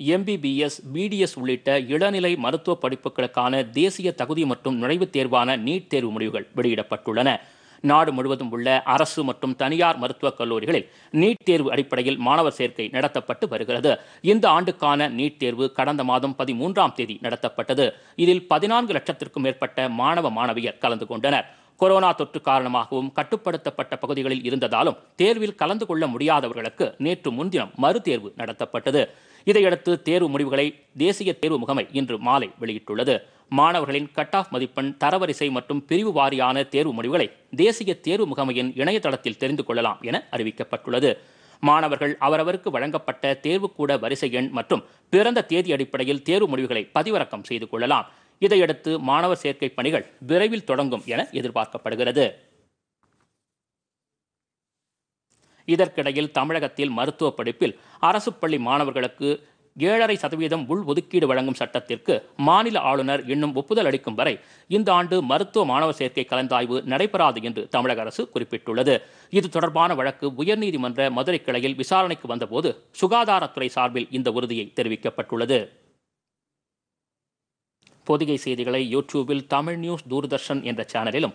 MBBS BDS உள்ளிட்ட இளநிலை மருத்துவ படிப்புகளுக்கான தேசிய தகுதி மற்றும் நுழைவுத் தேர்வான நீட் தேர்வு முடிவுகள் வெளியிடப்பட்டுள்ளன. நாடு முழுவதும் உள்ள அரசு மற்றும் தனியார் மருத்துவக் கல்லூரிகளில் நீட் தேர்வு அடிப்படையில் மாணவர் சேர்க்கை நடத்தப்பட்டு வருகிறது. இந்த ஆண்டுக்கான நீட் தேர்வு கடந்த மாதம் பதிமூன்றாம் தேதி நடத்தப்பட்டது. இதில் பதினான்கு லட்சத்திற்கும் மேற்பட்ட மாணவ மாணவியர் கலந்து கொண்டனர். கொரோனா தொற்று காரணமாகவும் கட்டுப்படுத்தப்பட்ட பகுதிகளில் இருந்ததாலும் தேர்வில் கலந்து கொள்ள முடியாதவர்களுக்கு நேற்று முன்தினம் மறுதேர்வு நடத்தப்பட்டது. இதையடுத்து தேர்வு முடிவுகளை தேசிய தேர்வு முகமை இன்று மாலை வெளியிட்டுள்ளது. மாணவர்களின் கட் ஆஃப் மதிப்பெண் தரவரிசை மற்றும் பிரிவு வாரியான தேர்வு முடிவுகளை தேசிய தேர்வு முகமையின் இணையதளத்தில் தெரிந்து கொள்ளலாம் என அறிவிக்கப்பட்டுள்ளது. மாணவர்கள் அவரவருக்கு வழங்கப்பட்ட தேர்வுக்கூட வரிசை எண் மற்றும் பிறந்த தேதி அடிப்படையில் தேர்வு முடிவுகளை பதிவிறக்கம் செய்து கொள்ளலாம். இதையடுத்து மாணவர் சேர்க்கை பணிகள் விரைவில் தொடங்கும் என எதிர்பார்க்கப்படுகிறது. இதற்கிடையில் தமிழகத்தில் மருத்துவ படிப்பில் அரசு பள்ளி மாணவர்களுக்கு ஏழரை சதவீதம் உள் ஒதுக்கீடு வழங்கும் சட்டத்திற்கு மாநில ஆளுநர் இன்னும் ஒப்புதல் அளிக்கும் வரை இந்த ஆண்டு மருத்துவ மாணவர் சேர்க்கை கலந்தாய்வு நடைபெறாது என்று தமிழக அரசு குறிப்பிட்டுள்ளது. இது தொடர்பான வழக்கு உயர்நீதிமன்ற மதுரை கிளையில் விசாரணைக்கு வந்தபோது சுகாதாரத்துறை சார்பில் இந்த உறுதியை தெரிவிக்கப்பட்டுள்ளது. பொதிகை செய்திகளை யூடியூபில் தமிழ் நியூஸ் தூர்தர்ஷன் என்ற சேனலிலும்